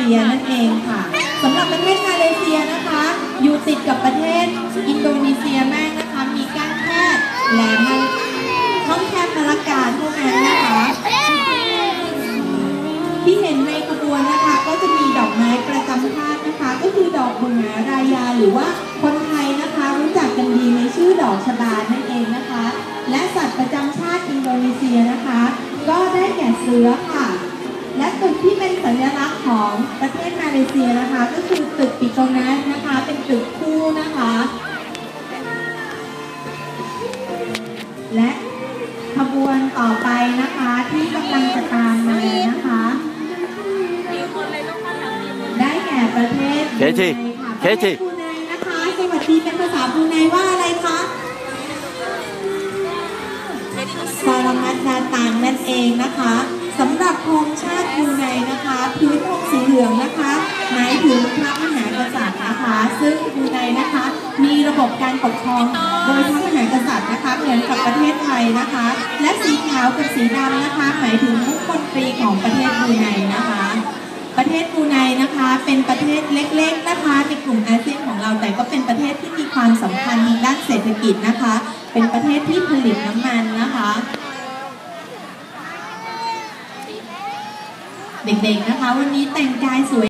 ซียนั่นเองค่ะสำหรับประเทศมาเลเซียนะคะ อยู่ติดกับประเทศอินโดนีเซียแมากนะคะ มีการแค่แลมมันช่องแคบมาลากาเท่านั้นนะคะ ที่เห็นในขบวนนะคะ ก็จะมีดอกไม้ประจำชาตินะคะ ก็คือดอกบุงหารายาหรือว่าคนไทยนะคะ รู้จักกันดีในชื่อดอกชบานั่นเองนะคะ และสัตว์ประจำชาติอินโดนีเซียนะคะ ก็ได้แก่เสือ ของประเทศมาเลเซียนะคะ ก็คือตึกปิโกนัสนะคะ เป็นตึกคู่นะคะ และขบวนต่อไปนะคะที่กำลังจะตามมานะคะ ได้แก่ประเทศเคทีบรูไนค่ะเคทีประทศบรูไนนะคะสวัสดีเป็นภาษาบรูไนว่าอะไรคะฟารามัดดาตังนั่นเองนะคะสำหรับธงชาติบ ปกครองโดยพระมหากษัตริย์นะคะเหมือนกับประเทศไทยนะคะ และสีขาวกับสีดำนะคะ หมายถึงมุขมนตรีของประเทศบูไนนะคะ ประเทศบูไนนะคะ เป็นประเทศเล็ก ๆนะคะในกลุ่มอาเซียนของเราแต่ก็เป็นประเทศที่มีความสำคัญทางด้านเศรษฐกิจนะคะ เป็นประเทศที่ผลิตน้ำมันนะคะเด็กๆนะคะ วันนี้แต่งกายสวย